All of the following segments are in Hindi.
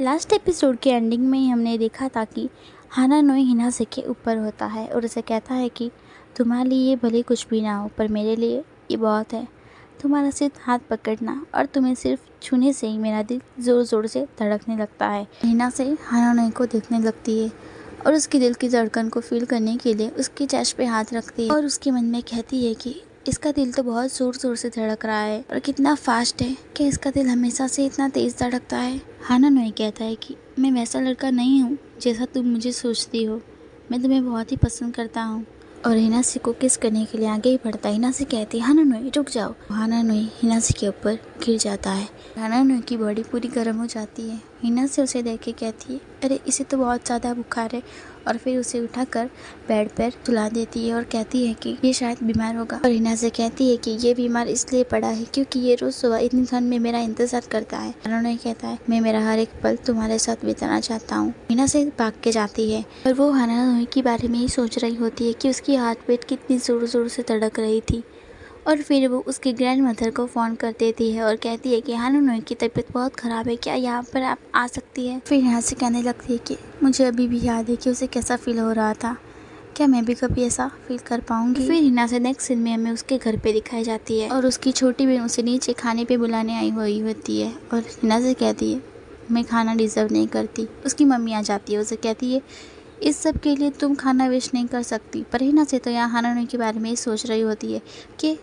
लास्ट एपिसोड के एंडिंग में ही हमने देखा था कि हाना नोई हिना से के ऊपर होता है और उसे कहता है कि तुम्हारे लिए भले कुछ भी ना हो, पर मेरे लिए ये बहुत है। तुम्हारा सिर्फ़ हाथ पकड़ना और तुम्हें सिर्फ़ छूने से ही मेरा दिल ज़ोर ज़ोर से धड़कने लगता है। हिना से हाना नोई को देखने लगती है और उसके दिल की धड़कन को फील करने के लिए उसके चेस्ट पे हाथ रखती है और उसके मन में कहती है कि इसका दिल तो बहुत ज़ोर ज़ोर से धड़क रहा है और कितना फास्ट है कि इसका दिल हमेशा से इतना तेज़ धड़कता है। हाना नोई कहता है कि, मैं वैसा लड़का नहीं हूँ जैसा तुम मुझे सोचती हो। मैं तुम्हें बहुत ही पसंद करता हूँ। और हिनासी को किस करने के लिए आगे ही बढ़ता है? हिनासी कहती है, हाना नोई, रुक जाओ। हाना नोई हिनासी के ऊपर गिर जाता है। हाना नोई की बॉडी पूरी गर्म हो जाती है। हिनासी उसे देख के कहती है, अरे, इसे तो बहुत ज़्यादा बुखार है और फिर उसे उठाकर बेड पर सुला देती है और कहती है कि ये शायद बीमार होगा। और हिना से कहती है कि ये बीमार इसलिए पड़ा है क्योंकि ये रोज सुबह इतनी ठंड में मेरा इंतज़ार करता है। उन्होंने कहता है, मैं मेरा हर एक पल तुम्हारे साथ बिताना चाहता हूँ। हिना से भाग के जाती है और वो हना के बारे में ही सोच रही होती है की उसकी हार्ट बीट कितनी ज़ोर ज़ोर से तड़क रही थी। और फिर वो उसकी ग्रैंड मदर को फ़ोन कर देती है और कहती है कि हानू की तबीयत बहुत ख़राब है, क्या यहाँ पर आप आ सकती है? फिर यहाँ से कहने लगती है कि, मुझे अभी भी याद है कि उसे कैसा फील हो रहा था। क्या मैं भी कभी ऐसा फील कर पाऊँगी? फिर हिना से नेक्स्ट सीन में हमें उसके घर पे दिखाई जाती है और उसकी छोटी बहन उसे नीचे खाने पे बुलाने आई हुई होती है और हिना से कहती है, मैं खाना डिज़र्व नहीं करती। उसकी मम्मी आ जाती है उसे कहती है इस सब के लिए तुम खाना वेस्ट नहीं कर सकती। पर हिना से तो यहाँ हाना के बारे में ही सोच रही होती है कि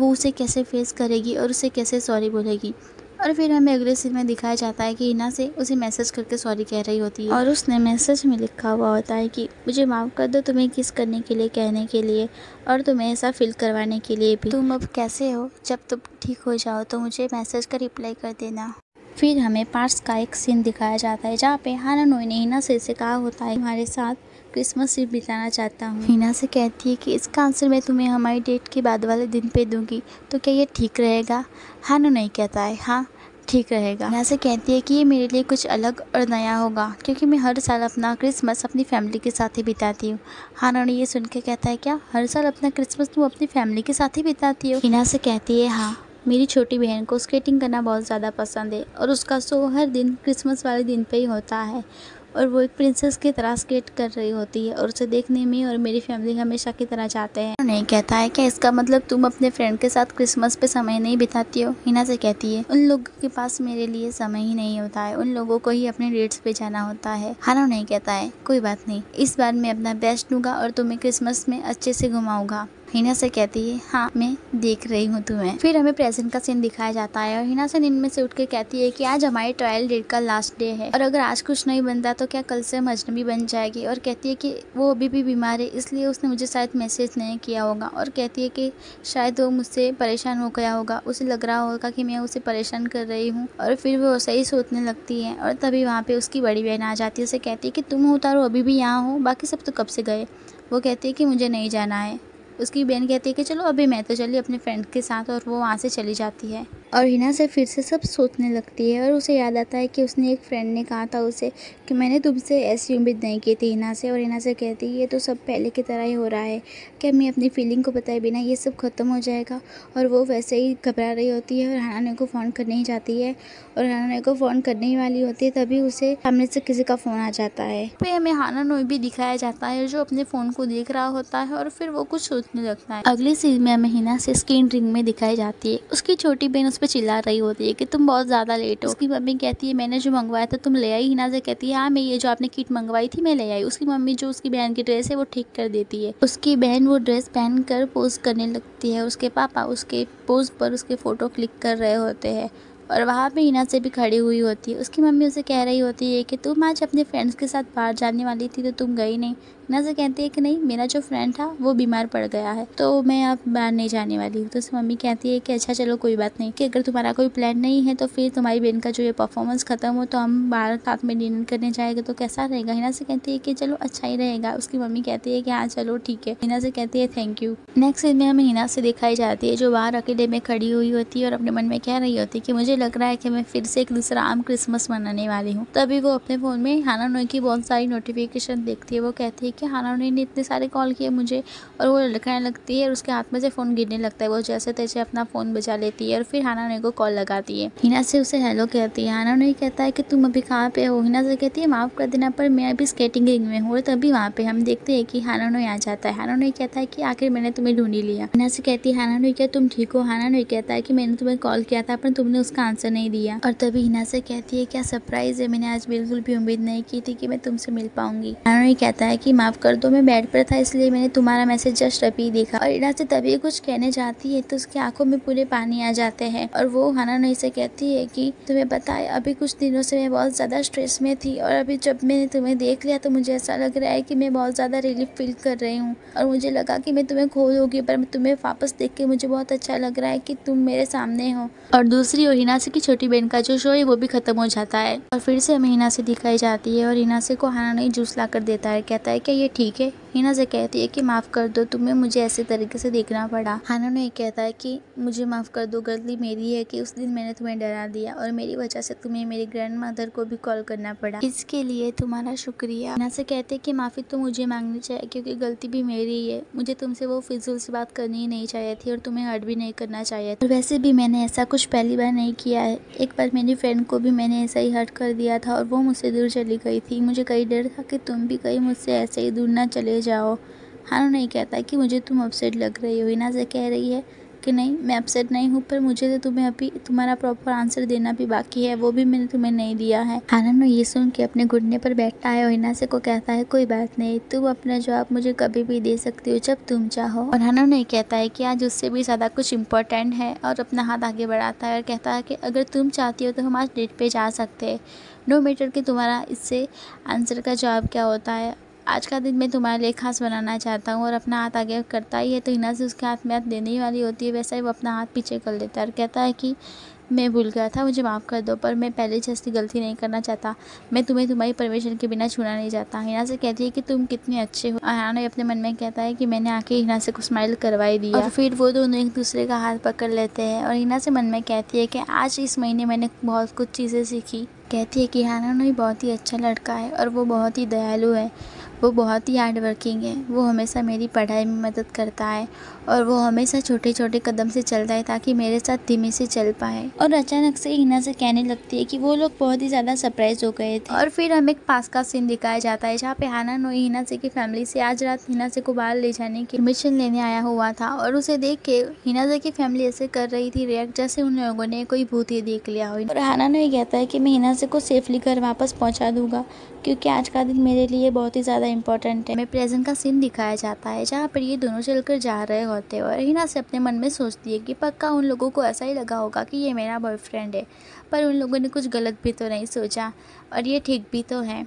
वो उसे कैसे फेस करेगी और उसे कैसे सॉरी बोलेगी। और फिर हमें अगले सीन में दिखाया जाता है कि हिना से उसे मैसेज करके सॉरी कह रही होती है। और उसने मैसेज में लिखा हुआ होता है कि मुझे माफ़ कर दो तुम्हें किस करने के लिए, कहने के लिए और तुम्हें ऐसा फील करवाने के लिए भी। तुम अब कैसे हो? जब तुम ठीक हो जाओ तो मुझे मैसेज का रिप्लाई कर देना। फिर हमें पार्ट्स का एक सीन दिखाया जाता है, जहाँ पे हाना नोई ने हिना से इसे कहा होता है हमारे साथ क्रिसमस ईव बिताना चाहता हूँ। हिना से कहती है कि, इसका आंसर मैं तुम्हें हमारी डेट के बाद वाले दिन पे दूँगी तो क्या ये ठीक रहेगा? हाना नहीं कहता है हाँ ठीक रहेगा। हिना से कहती है कि, ये मेरे लिए कुछ अलग और नया होगा, क्योंकि मैं हर साल अपना क्रिसमस अपनी फैमिली के साथ ही बिताती हूँ। हाना ने ये सुन के कहता है, क्या? हर साल अपना क्रिसमस तुम अपनी फैमिली के साथ ही बिताती हो? हिना से कहती है हाँ। मेरी छोटी बहन को स्केटिंग करना बहुत ज़्यादा पसंद है और उसका शो हर दिन क्रिसमस वाले दिन पे ही होता है और वो एक प्रिंसेस की तरह स्केट कर रही होती है और उसे देखने में और मेरी फैमिली हमेशा की तरह चाहते हैं। नहीं कहता है क्या इसका मतलब तुम अपने फ्रेंड के साथ क्रिसमस पे समय नहीं बिताती हो? हिना से कहती है, उन लोगों के पास मेरे लिए समय ही नहीं होता है। उन लोगों को ही अपने डेट्स पे जाना होता है। हाना नहीं कहता है, कोई बात नहीं। इस बार मैं अपना बेस्ट दूँगा और तुम्हें क्रिसमस में अच्छे से घुमाऊँगा। हिना से कहती है हाँ मैं देख रही हूँ तुम्हें। फिर हमें प्रेजेंट का सीन दिखाया जाता है और हिना से नींद में से उठ के कहती है कि आज हमारे ट्रायल डेट का लास्ट डे है। और अगर आज कुछ नहीं बनता तो क्या कल से हम अजनबी बन जाएगी? और कहती है कि वो अभी भी बीमार है, इसलिए उसने मुझे शायद मैसेज नहीं किया होगा। और कहती है कि शायद वो मुझसे परेशान हो गया होगा। उसे लग रहा होगा कि मैं उसे परेशान कर रही हूँ। और फिर वो सही सोचने लगती है और तभी वहाँ पे उसकी बड़ी बहन आ जाती है। उसे कहती है कि तुम उतारो, अभी भी यहाँ हो, बाकी सब तो कब से गए? वो कहती है कि मुझे नहीं जाना है। उसकी बहन कहती है कि चलो अभी मैं तो चली अपने फ्रेंड के साथ और वो वहाँ से चली जाती है। और हिना से फिर से सब सोचने लगती है और उसे याद आता है कि उसने एक फ्रेंड ने कहा था उसे कि मैंने तुमसे ऐसी उम्मीद नहीं की थी हिना से और हिना से कहती है, ये तो सब पहले की तरह ही हो रहा है। क्या मैं अपनी फीलिंग को बताए बिना ये सब ख़त्म हो जाएगा? और वो वैसे ही घबरा रही होती है और हाना को फ़ोन करने ही जाती है। और हाना को फ़ोन करने ही वाली होती है, तभी उसे सामने से किसी का फ़ोन आ जाता है। फिर हमें हाना नोई भी दिखाया जाता है जो अपने फ़ोन को देख रहा होता है और फिर वो कुछ सोचने लगता है। अगली सीन में हमें हिना से स्क्रीन रिंग में दिखाई जाती है। उसकी छोटी बहन उस पर चिल्ला रही होती है कि तुम बहुत ज़्यादा लेट हो। उसकी मम्मी कहती है, मैंने जो मंगवाया था तुम ले आई? हिना से कहती है हाँ मैं ये जो आपने किट मंगवाई थी, मैं ले आई। उसकी मम्मी जो उसकी बहन की ड्रेस है, वो ठीक कर देती है। उसकी बहन वो ड्रेस पहन कर पोज करने लगती है। उसके पापा उसके पोज पर उसके फ़ोटो क्लिक कर रहे होते हैं और वहाँ पे हिना से भी खड़ी हुई होती है। उसकी मम्मी उसे कह रही होती है कि, तुम आज अपने फ्रेंड्स के साथ बाहर जाने वाली थी तो तुम गई नहीं। हिना से कहती है कि नहीं, मेरा जो फ्रेंड था, वो बीमार पड़ गया है। तो मैं अब बाहर नहीं जाने वाली हूँ। तो उसकी मम्मी कहती है कि अच्छा चलो कोई बात नहीं। कि अगर तुम्हारा कोई प्लान नहीं है तो फिर तुम्हारी बहन का जो ये परफॉर्मेंस खत्म हो तो हम बाहर साथ में डिनर करने जाएँगे तो कैसा रहेगा? हिना से कहती है कि चलो अच्छा ही रहेगा। उसकी मम्मी कहती है कि हाँ चलो ठीक है। हिना से कहती है थैंक यू नेक्स्ट में हमें हिना से दिखाई जाती है, जो बाहर अकेले में खड़ी हुई होती है और अपने मन में कह रही होती है कि मुझे लग रहा है कि मैं फिर से एक दूसरा आम क्रिसमस मनाने वाली हूँ। तभी वो अपने फ़ोन में हाना नोई की बहुत सारी नोटिफिकेशन देखती है। वो कहती है हानानोई ने इतने सारे कॉल किए मुझे और वो लड़काने लगती है और उसके हाथ में से फ़ोन गिरने लगता है। वो जैसे तैसे अपना फ़ोन बजा लेती है और फिर हानानोई को कॉल लगाती है। हिना से उसे हेलो कहती है। हानानोई कहता है कि तुम अभी कहाँ पे हो? हिना से कहती है, माफ़ कर देना, पर मैं अभी स्केटिंग रिंग में हूँ तभी वहाँ पे हम देखते हैं कि हानानोई आ जाता है। हानानोई कहता है कि आखिर मैंने तुम्हें ढूंढी लिया। हिना से कहती है हानानोई क्या तुम ठीक हो? हानानोई कहता है कि मैंने तुम्हें कॉल किया था, पर तुमने उसका आंसर नहीं दिया। और तभी हिना से कहती है, क्या सरप्राइज़ है? मैंने आज बिल्कुल भी उम्मीद नहीं की थी कि मैं तुमसे मिल पाऊँगी। हानानोई कहता है कि माफ़ कर दो, मैं बेड पर था, इसलिए मैंने तुम्हारा मैसेज जस्ट अभी देखा। और इना से तभी कुछ कहने जाती है तो उसकी आँखों में पूरे पानी आ जाते हैं। और वो हानानोई से कहती है कि, तुम्हें पता है, अभी कुछ दिनों से मैं बहुत ज़्यादा स्ट्रेस में थी, और अभी जब मैंने तुम्हें देख लिया तो मुझे ऐसा लग रहा है कि मैं बहुत ज़्यादा रिलीफ फील कर रही हूँ। और मुझे लगा कि मैं तुम्हें खो दूँगी, पर तुम्हें वापस देख के मुझे बहुत अच्छा लग रहा है कि तुम मेरे सामने हो। और दूसरी ओर हिनासे की छोटी बहन का जो शो है, वो भी ख़त्म हो जाता है। और फिर से हमें हिनासे दिखाई जाती है, और हिनासे को हाना नहीं जूस ला कर देता है। कहता है क्या ये ठीक है। हिना से कहती है कि, माफ़ कर दो, तुम्हें मुझे ऐसे तरीके से देखना पड़ा। हाना ने कहता है कि, मुझे माफ़ कर दो, गलती मेरी है कि उस दिन मैंने तुम्हें डरा दिया और मेरी वजह से तुम्हें मेरी ग्रैंड मदर को भी कॉल करना पड़ा। इसके लिए तुम्हारा शुक्रिया। हिना से कहते कि, माफ़ी तो मुझे मांगनी चाहिए क्योंकि गलती भी मेरी ही है। मुझे तुमसे वो फिजूल से बात करनी ही नहीं चाहिए थी और तुम्हें हर्ट भी नहीं करना चाहिए और वैसे भी मैंने ऐसा कुछ पहली बार नहीं किया है। एक बार मेरी फ्रेंड को भी मैंने ऐसा ही हर्ट कर दिया था और वो मुझसे दूर चली गई थी। मुझे कई डर था कि तुम भी कहीं मुझसे ऐसे ही दूर ना चले जाओ। हानो नहीं कहता कि मुझे तुम अपसेट लग रही हो। हिना से कह रही है कि नहीं, मैं अपसेट नहीं हूँ, पर मुझे तो तुम्हें अभी तुम्हारा प्रॉपर आंसर देना भी बाकी है। वो भी मैंने तुम्हें नहीं दिया है। हाननो ये सुन के अपने घुटने पर बैठता है और हिना से को कहता है, कोई बात नहीं, तुम अपना जवाब मुझे कभी भी दे सकती हो जब तुम चाहो। और हानो नहीं कहता है कि आज उससे भी ज़्यादा कुछ इम्पोर्टेंट है और अपना हाथ आगे बढ़ाता है और कहता है कि अगर तुम चाहती हो तो हम आज डेट पर जा सकते हैं। नो मैटर कि तुम्हारा इससे आंसर का जवाब क्या होता है आज का दिन मैं तुम्हारे लिए खास बनाना चाहता हूँ और अपना हाथ आगे करता ही है तो हिना से उसके हाथ में हाथ देने ही वाली होती है। वैसा ही वो अपना हाथ पीछे कर लेता है और कहता है कि मैं भूल गया था, मुझे माफ़ कर दो, पर मैं पहले जैसी गलती नहीं करना चाहता। मैं तुम्हें तुम्हारी परमिशन के बिना छूना नहीं चाहता। हिना से कहती है कि तुम कितने अच्छे हो। हाना अपने मन में कहता है कि मैंने आके हिना से को स्माइल करवाई दिया और फिर वो दोनों एक दूसरे का हाथ पकड़ लेते हैं और हिना से मन में कहती है कि आज इस महीने मैंने बहुत कुछ चीज़ें सीखी। कहती है कि हाना बहुत ही अच्छा लड़का है और वो बहुत ही दयालु है। वो बहुत ही हार्ड वर्किंग है। वो हमेशा मेरी पढ़ाई में मदद करता है और वो हमेशा छोटे छोटे कदम से चलता है ताकि मेरे साथ धीमे से चल पाए। और अचानक से हिना से कहने लगती है कि वो लोग बहुत ही ज़्यादा सरप्राइज़ हो गए थे। और फिर हमें एक पास का सीन दिखाया जाता है जहाँ पे हाना, नोई, हिना से की फैमिली से आज रात हिना से को बाहर ले जाने की परमिशन लेने आया हुआ था और उसे देख के हिना से की फैमिली ऐसे कर रही थी रिएक्ट जैसे उन लोगों ने कोई भूत ही देख लिया हो। और हाना नोई कहता है कि मैं हिना से को सेफली घर वापस पहुँचा दूँगा क्योंकि आज का दिन मेरे लिए बहुत ही ज़्यादा इंपॉर्टेंट है। मैं प्रेजेंट का सीन दिखाया जाता है, जहाँ पर ये दोनों चलकर जा रहे होते हैं और हिना से अपने मन में सोचती है कि पक्का उन लोगों को ऐसा ही लगा होगा कि ये मेरा बॉयफ्रेंड है। पर उन लोगों ने कुछ गलत भी तो नहीं सोचा और ये ठीक भी तो है।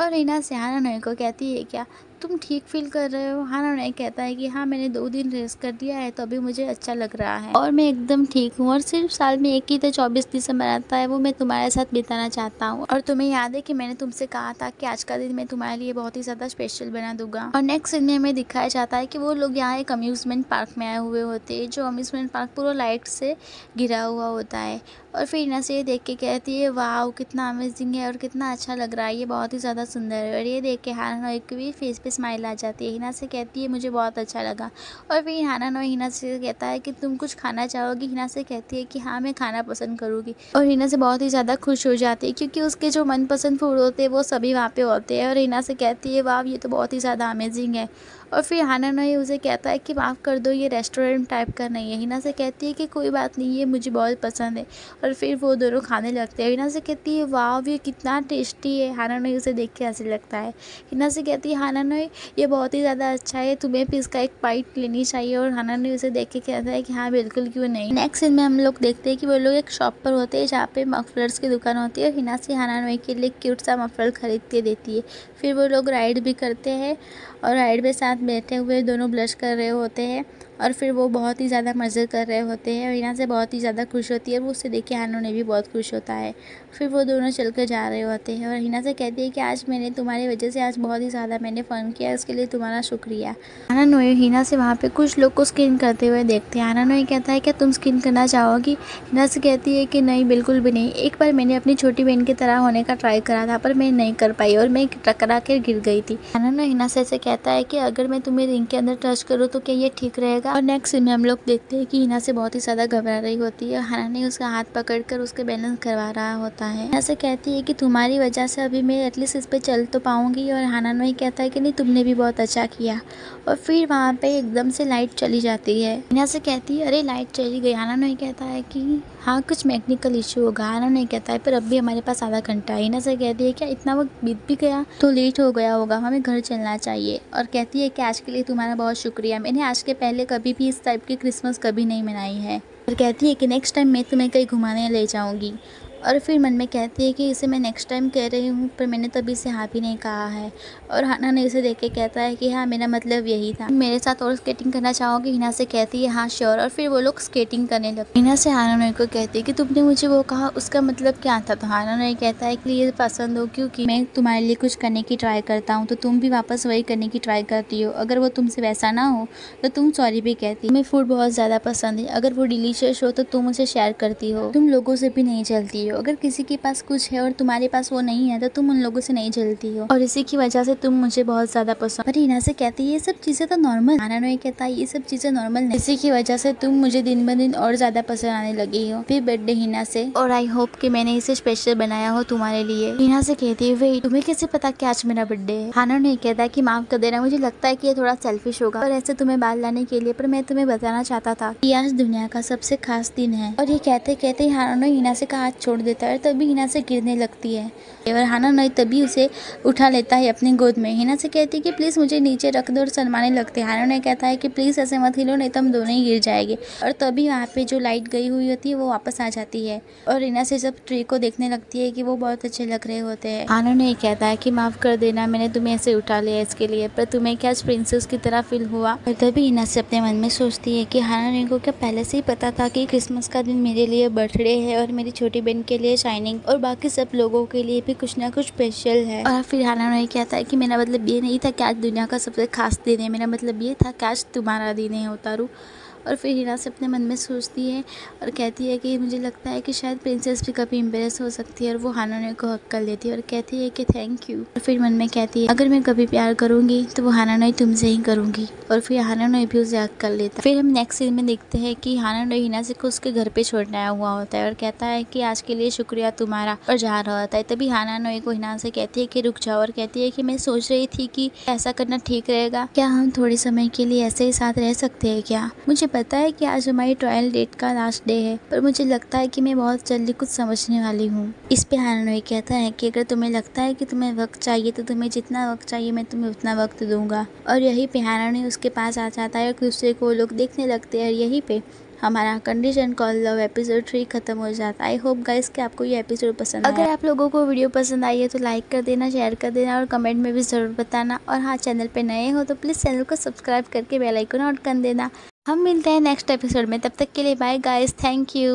और रीना से हाना नोई को कहती है, क्या तुम ठीक फील कर रहे हो? हाना नहीं कहता है कि हाँ मैंने दो दिन रेस्ट कर दिया है तो अभी मुझे अच्छा लग रहा है। और मैं एकदम ठीक हूँ, और सिर्फ़ साल में एक ही तो चौबीस दिसंबर आता है, वो मैं तुम्हारे साथ बिताना चाहता हूँ। और तुम्हें याद है कि मैंने तुमसे कहा था कि आज का दिन मैं तुम्हारे लिए बहुत ही ज़्यादा स्पेशल बना दूँगा। और नेक्स्ट दिन में हमें दिखाया जाता है कि वो लोग यहाँ एक अम्यूजमेंट पार्क में आए हुए होते हैं, जो अम्यूजमेंट पार्क पूरा लाइट से घिरा हुआ होता है। और फिर इना से ये देख के कहती है वाह कितना अमेजिंग है और कितना अच्छा लग रहा है, ये बहुत ही ज़्यादा सुंदर है। और ये देख के हाना नोई की भी फेस पे स्माइल आ जाती है। हिना से कहती है, मुझे बहुत अच्छा लगा। और फिर हाना नो हिना से कहता है कि, तुम कुछ खाना चाहोगी? हिना से कहती है कि हाँ मैं खाना पसंद करूँगी। और हिना से बहुत ही ज़्यादा खुश हो जाती है क्योंकि उसके जो मनपसंद फ़ूड होते हैं, वो सभी वहाँ पे होते हैं। और हिना से कहती है वाह ये तो बहुत ही ज़्यादा अमेजिंग है। और फिर हाना नोई उसे कहता है कि, माफ़ कर दो, ये रेस्टोरेंट टाइप का नहीं है। हिना से कहती है कि, कोई बात नहीं, ये मुझे बहुत पसंद है। और फिर वो दोनों खाने लगते हैं। हिना से कहती है, वाह, ये कितना टेस्टी है। हाना नोई उसे देख के हँसी लगता है। हिना से कहती है, हाना नोई ये बहुत ही ज़्यादा अच्छा है। तुम्हें भी इसका एक बाइट लेनी चाहिए। और हाना नोई उसे देख के कहता है कि हाँ बिल्कुल क्यों नहीं? नेक्स्ट दिन में हम लोग देखते हैं कि वो लोग एक शॉप पर होते हैं, जहाँ पे मफलर्स की दुकान होती है। और हिना से हाना नोई के लिए क्यूट सा मफलर खरीद के देती है। फिर वो लोग राइड भी करते हैं और राइड में साथ बैठे हुए दोनों ब्लश कर रहे होते हैं। और फिर वो बहुत ही ज़्यादा मज़े कर रहे होते हैं, और हिना से बहुत ही ज़्यादा खुश होती है और वो उससे देख के ने भी बहुत खुश होता है। फिर वो दोनों चल कर जा रहे होते हैं, और हिना से कहती है कि आज मैंने तुम्हारी वजह से आज बहुत ही ज़्यादा मैंने फ़न किया, उसके लिए तुम्हारा शुक्रिया। आना नोए हिना से वहाँ पर कुछ लोग को स्किन करते हुए देखते हैं। आना नोए कहता है, क्या तुम स्किन करना चाहोगी? हिना से कहती है कि, नहीं, बिल्कुल भी नहीं। एक बार मैंने अपनी छोटी बहन की तरह होने का ट्राई करा था, पर मैं नहीं कर पाई, और मैं टकरा कर गिर गई थी। आना हिना से ऐसे कहता है कि, अगर मैं तुम्हें रिंग के अंदर टच करूँ तो क्या ये ठीक रहेगा? और नेक्स्ट में हम लोग देखते हैं कि हिना से बहुत ही ज़्यादा घबरा रही होती है हाना ने उसका हाथ पकड़ कर उसके बैलेंस करवा रहा होता है। हिना से कहती है कि तुम्हारी वजह से अभी मैं एटलीस्ट इस पर चल तो पाऊँगी और हाना वही कहता है कि नहीं, तुमने भी बहुत अच्छा किया। और फिर वहाँ पे एकदम से लाइट चली जाती है। हिना से कहती है, अरे लाइट चली गई। हाना वही कहता है कि हाँ कुछ मैकेनिकल इशू होगा आना नहीं कहता है, पर अब भी हमारे पास आधा घंटा है ना, सर कहती है क्या इतना वक्त बीत भी गया? तो लेट हो गया होगा, हमें घर चलना चाहिए। और कहती है कि आज के लिए तुम्हारा बहुत शुक्रिया, मैंने आज के पहले कभी भी इस टाइप की क्रिसमस कभी नहीं मनाई है। और कहती है कि नेक्स्ट टाइम मैं तुम्हें कहीं घुमाने ले जाऊँगी। और फिर मन में कहती है कि इसे मैं नेक्स्ट टाइम कह रही हूँ, पर मैंने तभी से हाँ भी नहीं कहा है। और हाना ने इसे देख के कहता है कि हाँ मेरा मतलब यही था। मेरे साथ और स्केटिंग करना चाहोगे? हिना से कहती है हाँ श्योर और फिर वो लोग स्केटिंग करने लगते हिना से हाना ने को कहती है कि तुमने मुझे वो कहा, उसका मतलब क्या था? तो हाना ने कहता है कि ये पसंद हो, क्योंकि मैं तुम्हारे लिए कुछ करने की ट्राई करता हूँ तो तुम भी वापस वही करने की ट्राई करती हो। अगर वो तुमसे वैसा ना हो तो तुम सॉरी भी कहती मैं फ़ूड बहुत ज़्यादा पसंद है। अगर वो डिलीशियस हो तो तुम उसे शेयर करती हो। तुम लोगों से भी नहीं चलती हो। अगर किसी के पास कुछ है और तुम्हारे पास वो नहीं है तो तुम उन लोगों से नहीं जलती हो। और इसी की वजह से तुम मुझे बहुत ज़्यादा पसंद पर हिना से कहती है, ये सब चीज़ें तो नॉर्मल आना नहीं कहता ये सब चीज़ें नॉर्मल नहीं इसी की वजह से तुम मुझे दिन ब दिन और ज़्यादा पसंद आने लगी हो। फिर बर्थडे हिना से, और आई होप कि मैंने इसे स्पेशल बनाया हो तुम्हारे लिए। हिना से कहती है वे तुम्हें कैसे पता कि आज मेरा बर्थडे है? हाना नहीं कहता कि, माफ़ कर देना, मुझे लगता है कि ये थोड़ा सेल्फिश होगा। और ऐसे तुम्हें बाल लाने के लिए, पर मैं तुम्हें बताना चाहता था कि आज दुनिया का सबसे खास दिन है। और ये कहते कहते हाना हिना से कहा हाथ छोड़ देता है तभी हिना से गिरने लगती है। और हाना नई तभी उसे उठा लेता है अपनी गोद में। हिना से कहती है कि, प्लीज़ मुझे नीचे रख दो और शर्माने लगते हैं। हाना ने कहता है कि, प्लीज़ ऐसे मत हिलो नहीं तो हम दोनों ही गिर जाएँगे। और तभी वहाँ पे जो लाइट गई हुई होती है, वो वापस आ जाती है। और हिना से जब ट्री को देखने लगती है कि वो बहुत अच्छे लग रहे होते हैं, हाना ने कहता है कि, माफ़ कर देना, मैंने तुम्हें ऐसे उठा लिया इसके लिए, पर तुम्हें क्या प्रिंसेस की तरह फील हुआ? और तभी हिना से अपने मन में सोचती है कि, हाना ने को क्या पहले से ही पता था कि क्रिसमस का दिन मेरे लिए बर्थडे है और मेरी छोटी बहन के लिए शाइनिंग और बाकी सब लोगों के लिए भी कुछ ना कुछ स्पेशल है। और फिर हाना उन्होंने क्या था कि मेरा मतलब ये नहीं था कि आज दुनिया का सबसे खास दिन है, मेरा मतलब ये था कि आज तुम्हारा दिन है उतारू और फिर हिना से अपने मन में सोचती है और कहती है कि मुझे लगता है कि शायद प्रिंसेस भी कभी इम्प्रेस हो सकती है और वो हानानोई को हक कर लेती है और कहती है कि थैंक यू और फिर मन में कहती है, अगर मैं कभी प्यार करूँगी तो वो हानानोई तुमसे ही करूँगी। और फिर हानानोई भी उसे हक कर लेता फिर हम नेक्स्ट सीन में देखते हैं कि हानानोई हिना से को उसके घर पे छोड़ने आया हुआ होता है और कहता है कि, आज के लिए शुक्रिया तुम्हारा। और जा रहा होता है। तभी हानानोई को हिना से कहती है कि, रुक जाओ। और कहती है कि, मैं सोच रही थी कि ऐसा करना ठीक रहेगा। क्या हम थोड़े समय के लिए ऐसे ही साथ रह सकते हैं क्या? मुझे पता है कि आज हमारी ट्रायल डेट का लास्ट डे है, पर मुझे लगता है कि मैं बहुत जल्दी कुछ समझने वाली हूँ। इस पे हानोई कहता है कि अगर तुम्हें लगता है कि तुम्हें वक्त चाहिए तो तुम्हें जितना वक्त चाहिए, मैं तुम्हें उतना वक्त दूँगा। और यही पे हानोई उसके पास आ जाता है और दूसरे को लोग देखने लगते हैं यही पे हमारा condition call love episode three खत्म हो जाता है। आई होप गाइस कि आपको ये एपिसोड पसंद अगर आप लोगों को वीडियो पसंद आई है तो लाइक कर देना शेयर कर देना और कमेंट में भी ज़रूर बताना। और हाँ चैनल पे नए हो तो प्लीज़ चैनल को सब्सक्राइब करके बेल आइकन ऑन कर देना। हम मिलते हैं नेक्स्ट एपिसोड में तब तक के लिए बाय गाइस थैंक यू